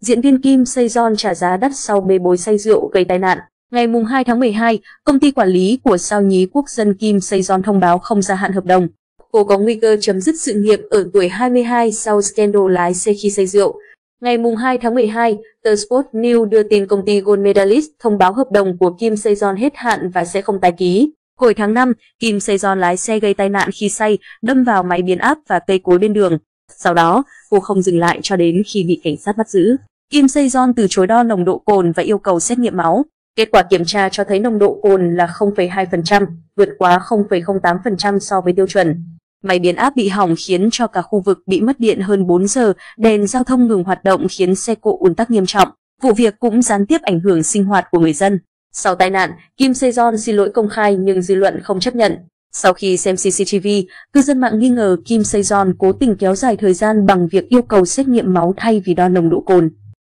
Diễn viên Kim Sejong trả giá đắt sau bê bối say rượu gây tai nạn. Ngày 2 tháng 12, công ty quản lý của sao nhí quốc dân Kim Sejong thông báo không gia hạn hợp đồng. Cô có nguy cơ chấm dứt sự nghiệp ở tuổi 22 sau scandal lái xe khi say rượu. Ngày 2 tháng 12, tờ Sport News đưa tin công ty Gold Medalist thông báo hợp đồng của Kim Sejong hết hạn và sẽ không tái ký. Hồi tháng 5, Kim Sejong lái xe gây tai nạn khi say, đâm vào máy biến áp và cây cối bên đường. Sau đó, cô không dừng lại cho đến khi bị cảnh sát bắt giữ. Kim Sejong từ chối đo nồng độ cồn và yêu cầu xét nghiệm máu. Kết quả kiểm tra cho thấy nồng độ cồn là 0,2%, vượt quá 0,08% so với tiêu chuẩn. Máy biến áp bị hỏng khiến cho cả khu vực bị mất điện hơn 4 giờ, đèn giao thông ngừng hoạt động khiến xe cộ ùn tắc nghiêm trọng. Vụ việc cũng gián tiếp ảnh hưởng sinh hoạt của người dân. Sau tai nạn, Kim Sejong xin lỗi công khai nhưng dư luận không chấp nhận. Sau khi xem CCTV, cư dân mạng nghi ngờ Kim Sejong cố tình kéo dài thời gian bằng việc yêu cầu xét nghiệm máu thay vì đo nồng độ cồn.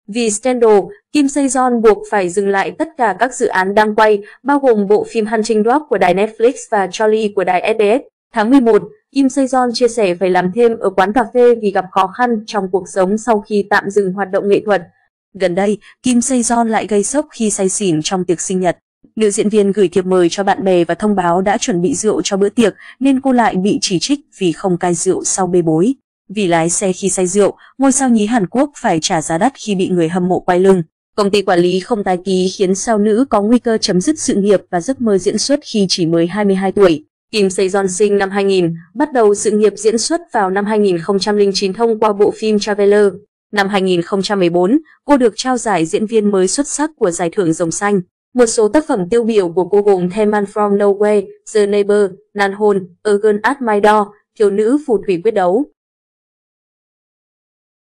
Vì scandal, Kim Sejong buộc phải dừng lại tất cả các dự án đang quay, bao gồm bộ phim Hunting Dog của đài Netflix và Charlie của đài SBS. Tháng 11, Kim Sejong chia sẻ phải làm thêm ở quán cà phê vì gặp khó khăn trong cuộc sống sau khi tạm dừng hoạt động nghệ thuật. Gần đây, Kim Sejong lại gây sốc khi say xỉn trong tiệc sinh nhật. Nữ diễn viên gửi thiệp mời cho bạn bè và thông báo đã chuẩn bị rượu cho bữa tiệc nên cô lại bị chỉ trích vì không cai rượu sau bê bối. Vì lái xe khi say rượu, ngôi sao nhí Hàn Quốc phải trả giá đắt khi bị người hâm mộ quay lưng. Công ty quản lý không tái ký khiến sao nữ có nguy cơ chấm dứt sự nghiệp và giấc mơ diễn xuất khi chỉ mới 22 tuổi. Kim Sejong sinh năm 2000, bắt đầu sự nghiệp diễn xuất vào năm 2009 thông qua bộ phim Traveler. Năm 2014, cô được trao giải diễn viên mới xuất sắc của giải thưởng Rồng Xanh. Một số tác phẩm tiêu biểu của cô gồm The Man From Nowhere, The Neighbor, Nan Hôn, A Girl at My Door, Thiếu nữ phù thủy quyết đấu.